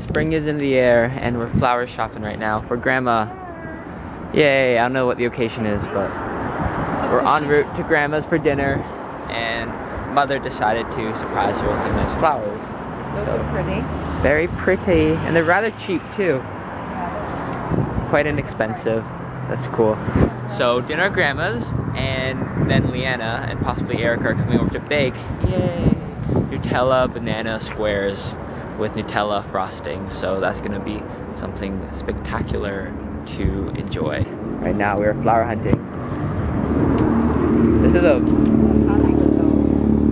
spring is in the air and we're flower shopping right now for grandma. Yay, I don't know what the occasion is, but we're en route to grandma's for dinner and mother decided to surprise her with some nice flowers. Those so, are pretty. Very pretty and they're rather cheap too. Quite inexpensive. That's cool. So dinner at grandma's and then Leanna and possibly Erica are coming over to bake. Yay! Nutella banana squares with Nutella frosting. So that's gonna be something spectacular to enjoy. Right now we're flower hunting. This is a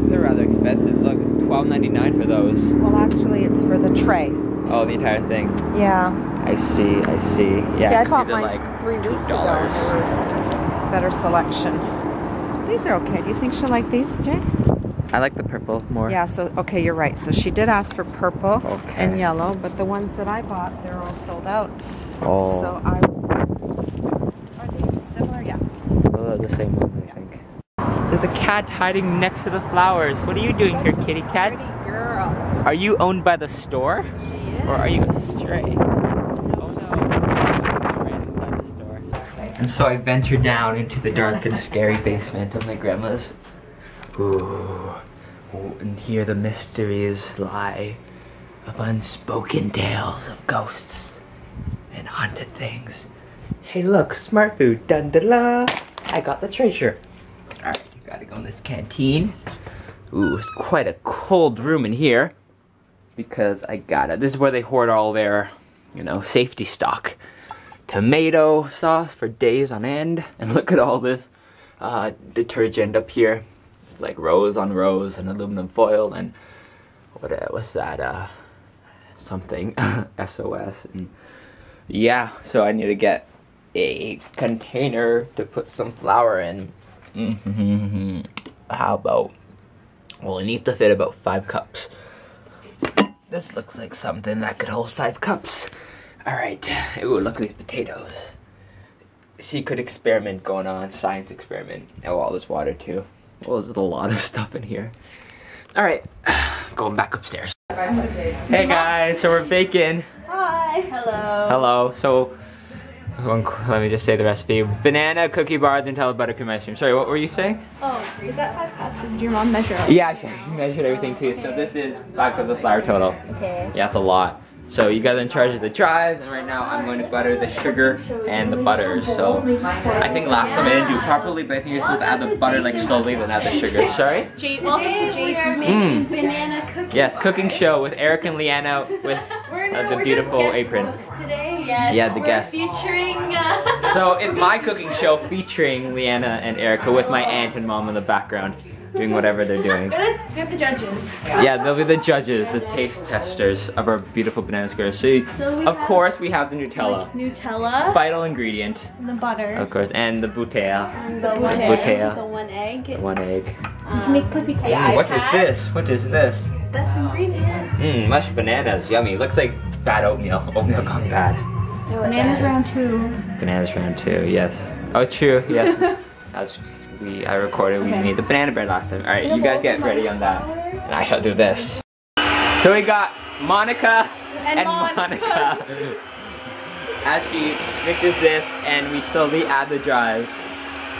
they're rather expensive. Look, $12.99 for those. Well actually it's for the tray. Oh, the entire thing. Yeah. I see, I see. Yeah, see, I bought mine like three weeks dollars. ago. Better selection. These are okay. Do you think she'll like these, Jay? I like the purple more. Yeah, so, okay, you're right. So she did ask for purple okay. and yellow, but the ones that I bought, they're all sold out. Oh. So I, are these similar? Yeah. Those are the same ones, I think. There's a cat hiding next to the flowers. What are you doing here, kitty cat? Pretty girl. Are you owned by the store? She is. Or are you a stray? Oh no. Right inside the store. Exactly. And so I venture down into the dark and scary basement of my grandma's. Ooh. And here the mysteries lie of unspoken tales of ghosts and haunted things. Hey look, Smartfood, dun da la! I got the treasure. Alright, gotta go in this canteen. Ooh, it's quite a cold room in here. Because I got it. This is where they hoard all their, you know, safety stock tomato sauce for days on end. And look at all this uh, detergent up here. Like rows on rows and aluminum foil and what uh, what's that? Uh, something SOS and yeah. So I need to get a container to put some flour in. Mm -hmm. How about? Well, it needs to fit about five cups. This looks like something that could hold five cups. Alright, ooh, look at these potatoes. Secret experiment going on, science experiment. Oh, all this water too. Well, there's a lot of stuff in here. Alright, going back upstairs. Hey guys, so we're baking. Hi. Hello. Hello. So, let me just say the recipe. Banana, cookie bars, Nutella, buttercream ice cream. Sorry, what were you saying? Oh, is that five cups? Did your mom measure? Yeah, she measured everything too. So this is five cups of the flour total. Okay. Yeah, that's a lot. So you guys are in charge of the dries, and right now I'm going to butter the sugar and the butter. So I think last time I didn't do it properly, but I think you're supposed to add the butter like slowly, then add the sugar. Sorry? Today we are making mm. banana cookies. Yes, cooking show with Erica and Leanna with uh, the beautiful apron. Today, yes. Yeah, the guest. Featuring. Uh, so it's my cooking show featuring Leanna and Erica with my aunt and mom in the background doing whatever they're doing. They're the judges. Yeah, they'll be the judges, the taste testers of our beautiful banana squares. So, so of course, we have the Nutella. Like Nutella. Vital ingredient. And the butter. Of course, and the bouteille. And the, one egg. The one egg. The one egg. Um, you can make pussy Ooh, What is this? What is this? Best ingredient. Mmm, mashed bananas. Yummy. Looks like bad oatmeal. Oatmeal gone bad. Bananas round two. Bananas round two, yes. Oh, true, yeah. That's we I recorded we made the banana bread last time. Alright, you guys get ready on that. And I shall do this. So we got Monica and, and Monica. Monica. As she mixes this and we slowly add the dries.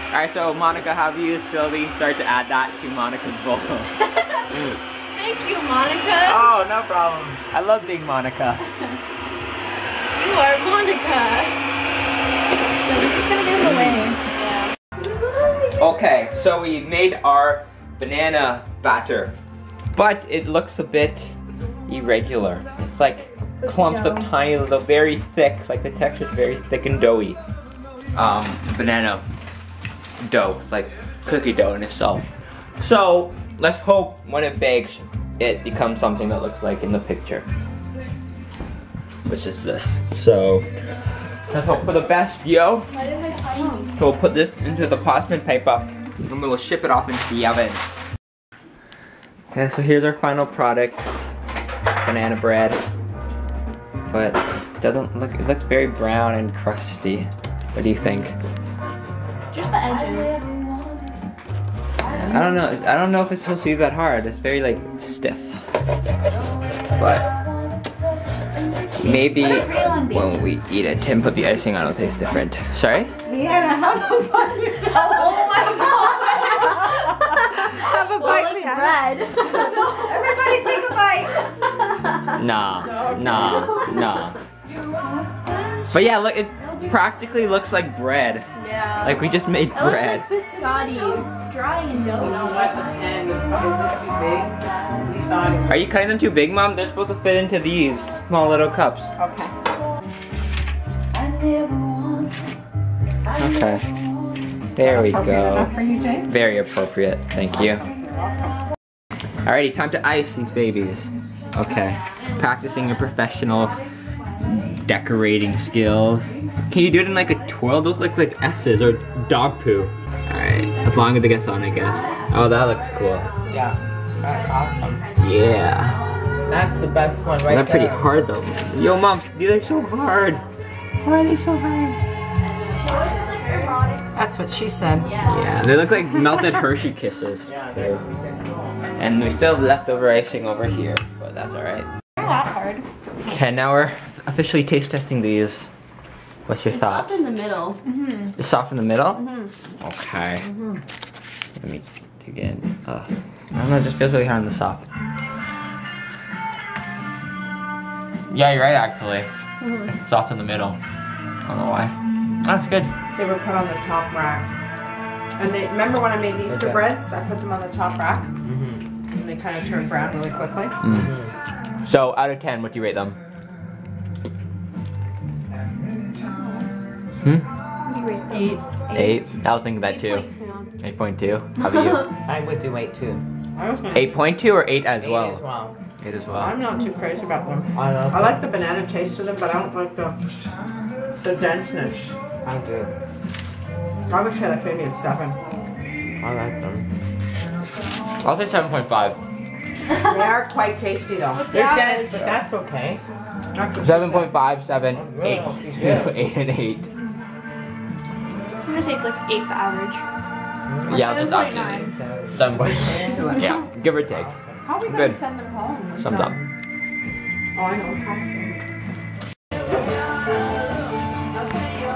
Alright, so Monica, have you slowly start to add that to Monica's bowl? Thank you, Monica. Oh, no problem. I love being Monica. you are Monica. So this is gonna give away. Okay, so we made our banana batter, but it looks a bit irregular. It's like clumps of tiny little, very thick, like the texture is very thick and doughy. Um, banana dough, it's like cookie dough in itself. So, let's hope when it bakes, it becomes something that looks like in the picture. Which is this. So, let's hope for the best, yo. So we'll put this into the parchment paper and we'll ship it off into the oven. Okay, so here's our final product. Banana bread. But it doesn't look, it looks very brown and crusty. What do you think? Just the edges. I don't know, I don't know if it's supposed to be that hard. It's very like stiff. But maybe when we eat it, Tim put the icing on, it'll taste different. Sorry? Leanna, have a bite. Oh my god! Have a bite, Well, it's Leanna. bread. Everybody take a bite. Nah, nah, nah. But yeah, look, it practically looks like bread. Yeah. Like we just made it looks bread. Like biscottis. Dry and You know what? The pan was probably too big. We thought Are you cutting them too big, Mom? They're supposed to fit into these small little cups. Okay. Okay. There we go. for you, Very appropriate. Thank you. Alrighty, time to ice these babies. Okay. Practicing your professional decorating skills. Can you do it in like a twirl? Those look like S's or dog poo. Alright, as long as it gets on, I guess. Oh, that looks cool. Yeah. That's awesome. Yeah. That's the best one right They're pretty hard though. Yo, Mom, these are so hard. Why are they so hard? That's what she said. Yeah, they look like melted Hershey kisses. Yeah, too. And we still have leftover icing over here, but that's alright. Not hard. Okay, now we're officially taste testing these. What's your It's thoughts? soft in the middle. It's soft in the middle? Mhm. Okay. Let me dig in. Uh, I don't know, it just feels really hard on the soft. Yeah, you're right actually. Mhm. Soft in the middle. I don't know why. That's good. They were put on the top rack. And they remember when I made the Easter Okay. breads? I put them on the top rack Mhm. and they kind of turned brown really quickly. Mm. So, out of 10, what do you rate them? Hmm? What do you rate them? Eight? I was thinking that too. 8.2. 8.2. How about you? I would do eight too. I was gonna 8.2 or 8 as Eight well? as well. 8 as well. I'm not too crazy about them. I love I like the banana taste of them, but I don't like the the denseness. I do. I would say like maybe a seven. I like them. I'll say 7.5. They are quite tasty though. They're dense, but that's okay. That's what she said. 7.5, 7, 8, Oh, 8 and 8. I'm gonna say it's like eighth average. Yeah, that's Seven actually nine. 7.5. Yeah, give or take. How are we Good. gonna send them home? Thumbs up. Oh, I know. Costco.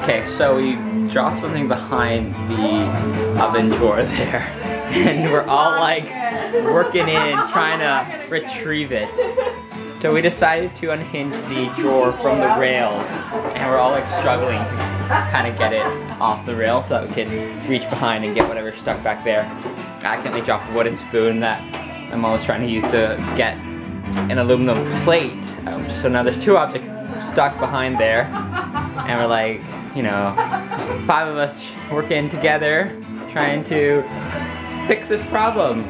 Okay, so we dropped something behind the oven drawer there. And we're all like working in, trying to retrieve it. So we decided to unhinge the drawer from the rails. And we're all like struggling to kind of get it off the rail so that we could reach behind and get whatever stuck back there. I accidentally dropped a wooden spoon that my mom was trying to use to get an aluminum plate. Um, so now there's two objects stuck behind there. And we're like, you know, five of us working together trying to fix this problem.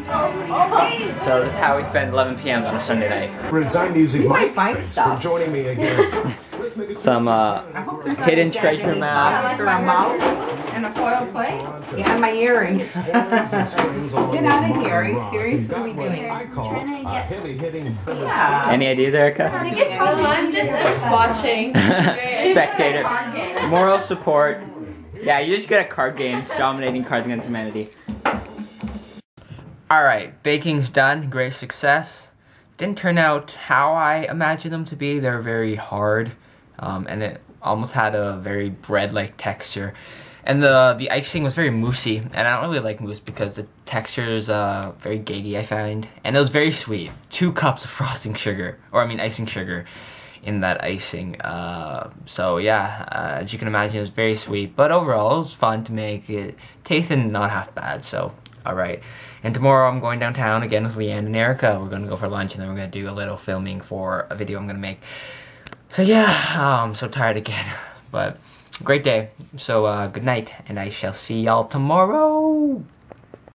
So this is how we spend 11 p.m. on a Sunday night. Resign Music might Mike, find thanks stuff. for joining me again. Let's make it Some uh, hidden treasure map. For a mouse and a foil plate? Yeah, my earrings. Get Get out of here. Are you serious? What are we doing? I call Trying to a get- heavy hitting. Yeah. Any ideas, Erica? No, I'm just, I'm just watching. Spectator. Moral support. Yeah, you're just good at card games, dominating Cards Against Humanity. Alright, baking's done. Great success. Didn't turn out how I imagined them to be. They're very hard. Um, and it almost had a very bread-like texture. And the the icing was very moussey, and I don't really like mousse because the texture is uh, very gaggy, I find. And it was very sweet. Two cups of frosting sugar, or I mean icing sugar, in that icing. Uh, so yeah, uh, as you can imagine, it was very sweet. But overall, it was fun to make. It tasted not half bad. So all right. And tomorrow I'm going downtown again with Leanne and Erica. We're gonna go for lunch, and then we're gonna do a little filming for a video I'm gonna make. So yeah, oh, I'm so tired again. But great day. So uh, good night, and I shall see y'all tomorrow.